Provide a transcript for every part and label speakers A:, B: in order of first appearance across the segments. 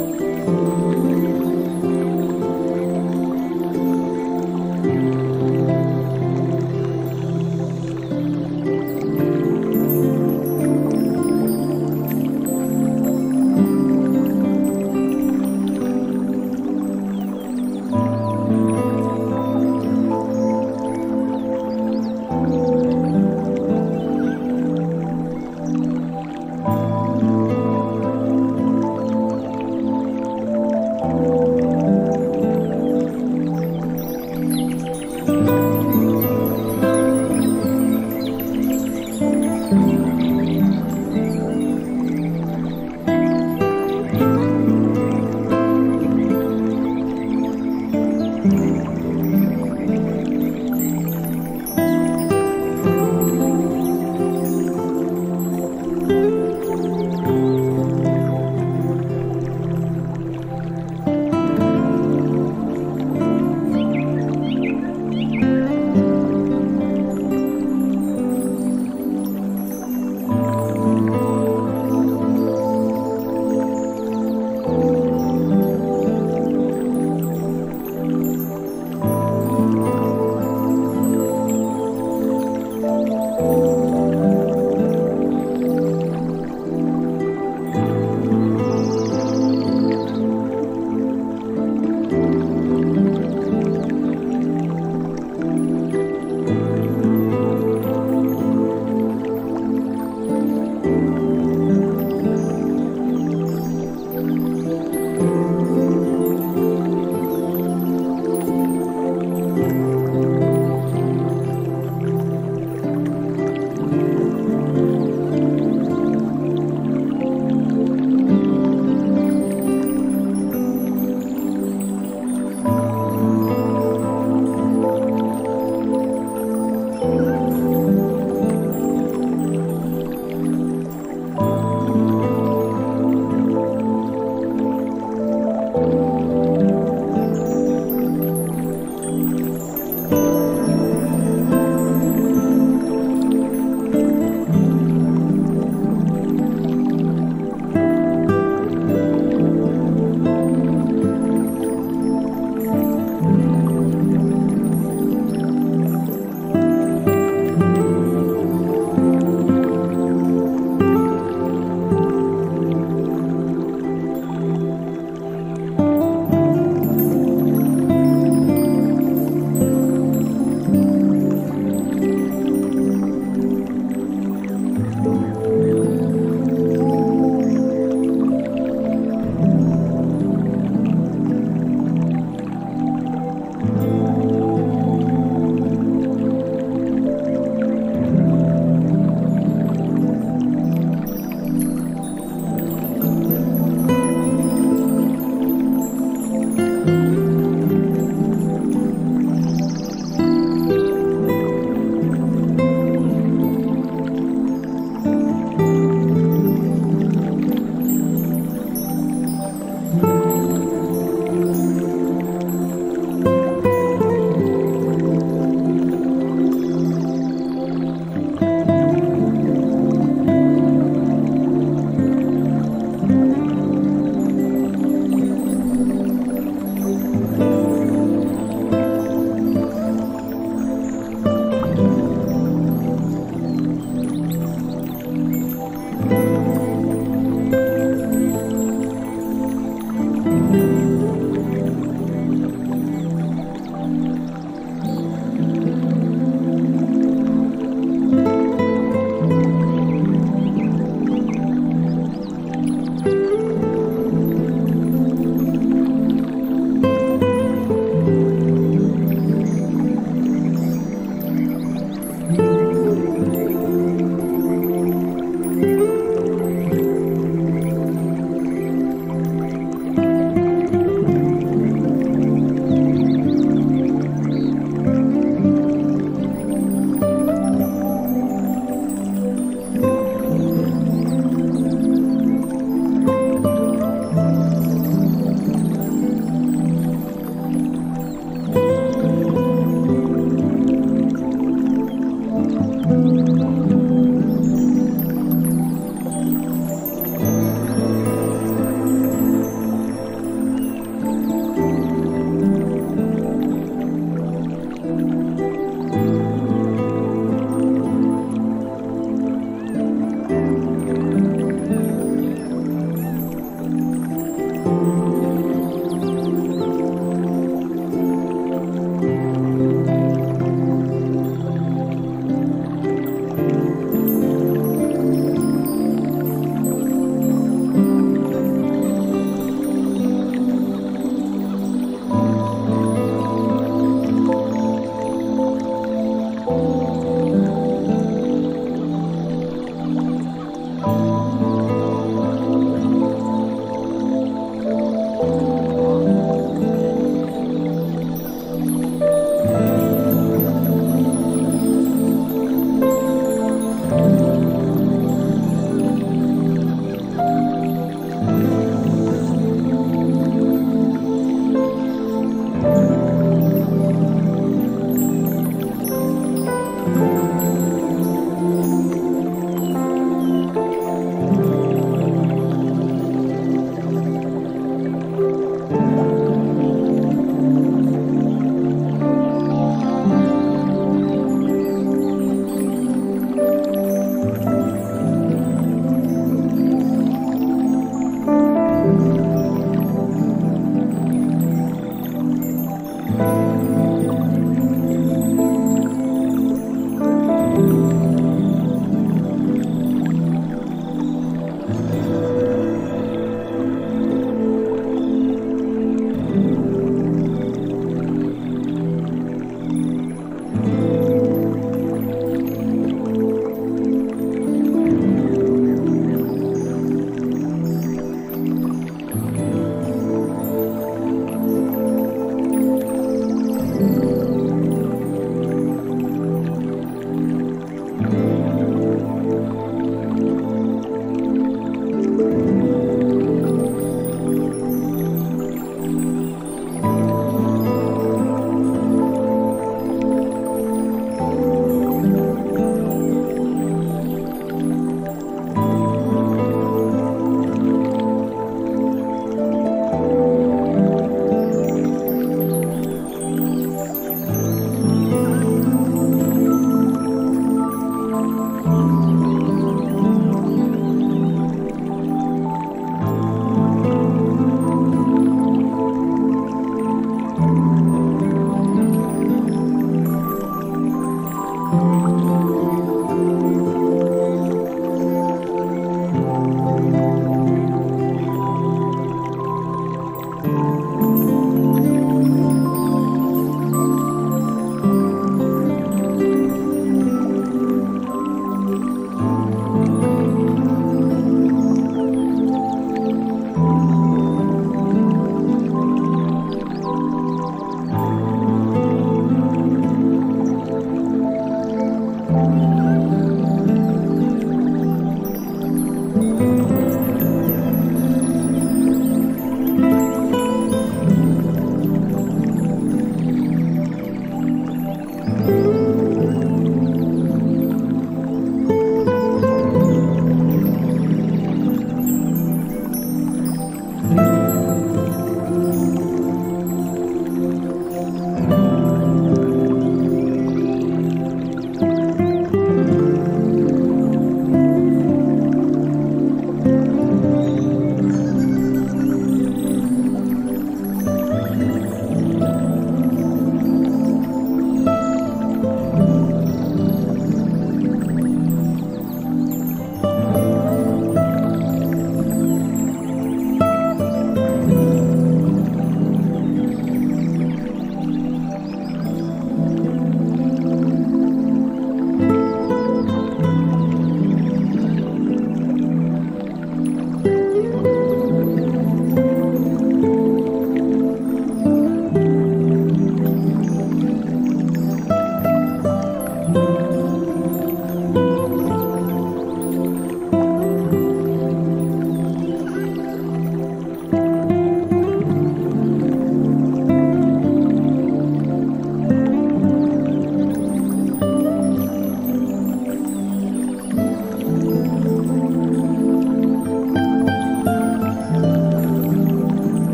A: Thank you.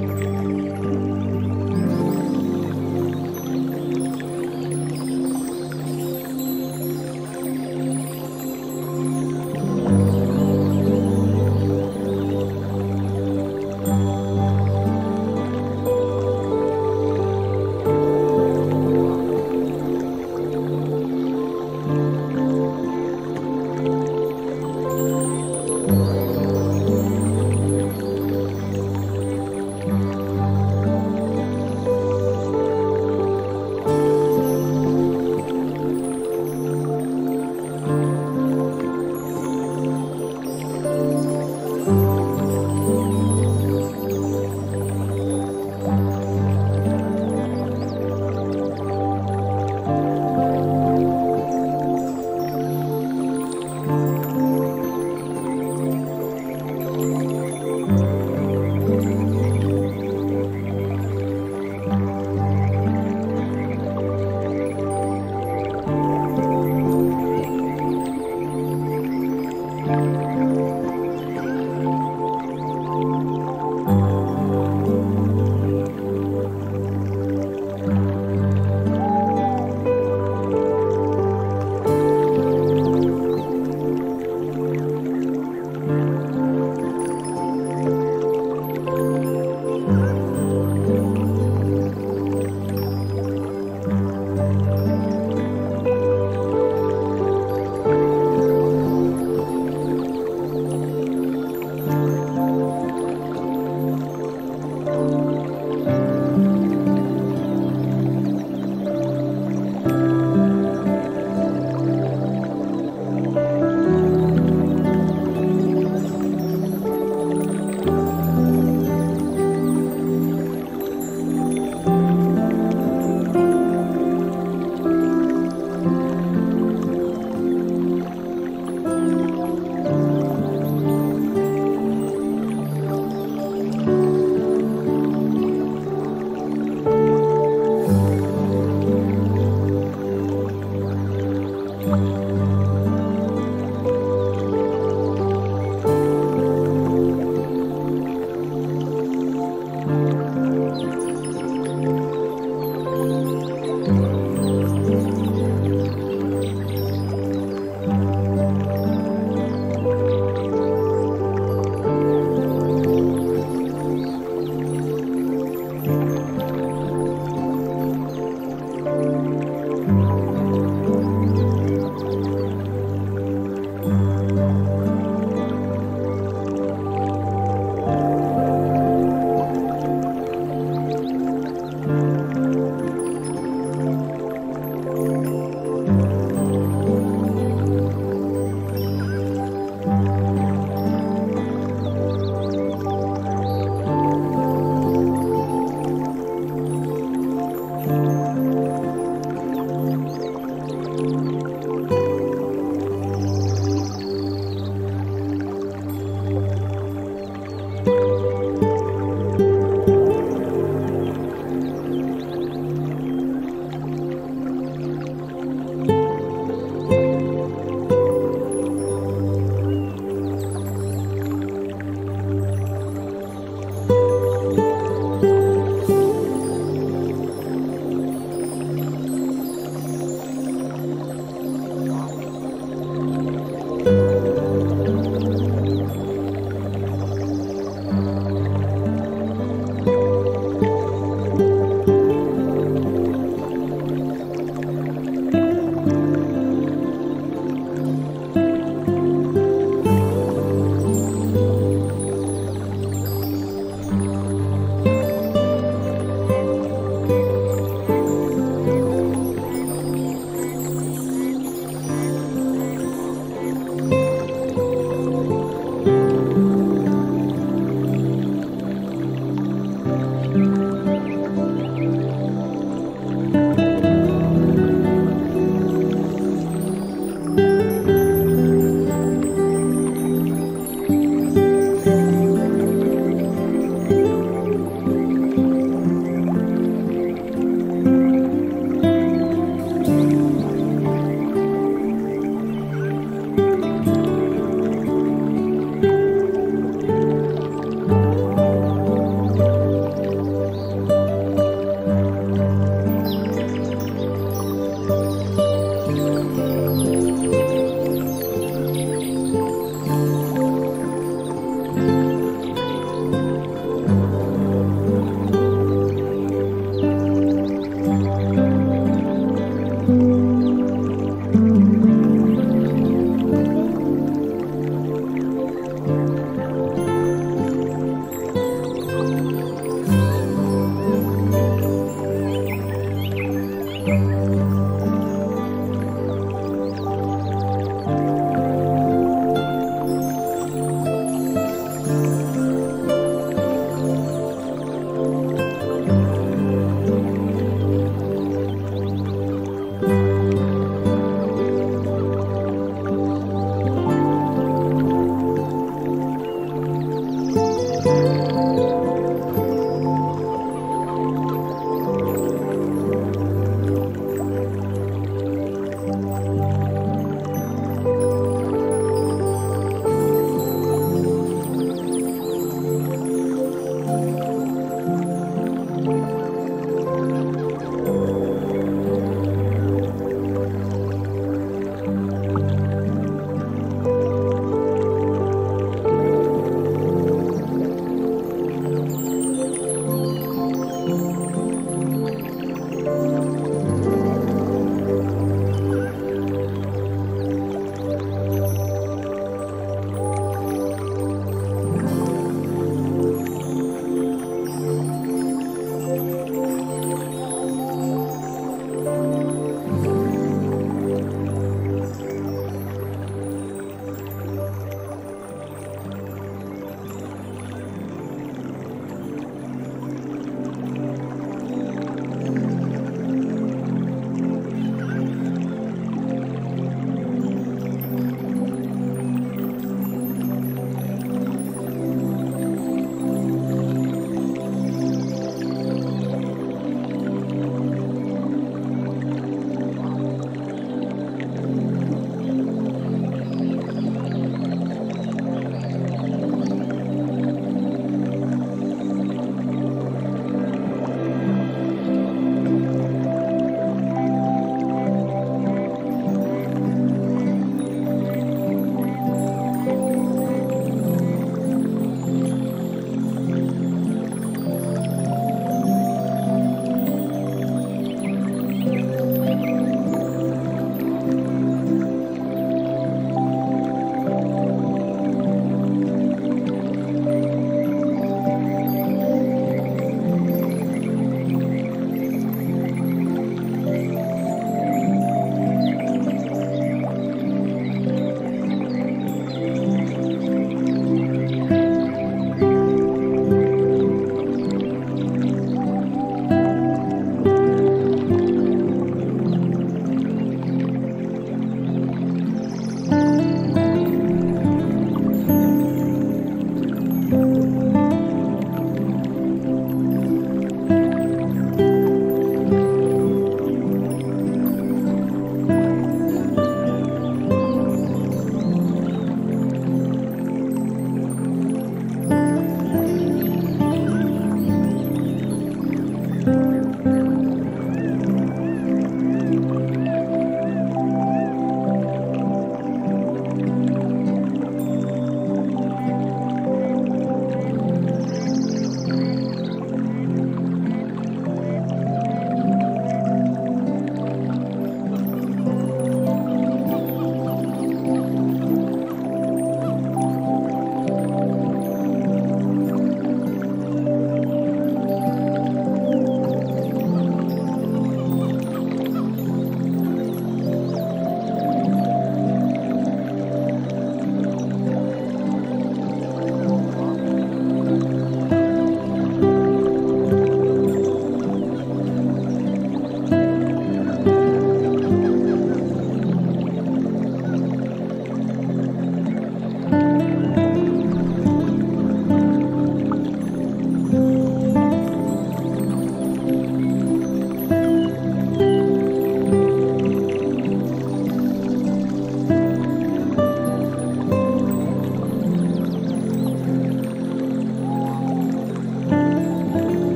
A: うん。